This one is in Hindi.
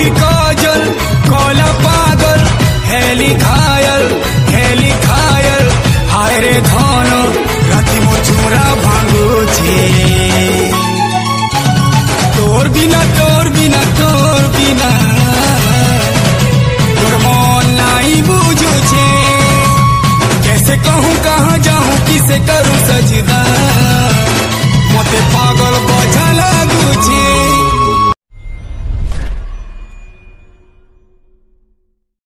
आखी काजल, कोला पागल, हेली घायल हेली घायल, हाय रे धन, राति मो चूरा भांगुछे तोर बिना तोर बिना तोर बिना, तोर मन नाई बुझुछे। कैसे कहूँ, कहाँ जाऊँ, किसे करूँ सजदा?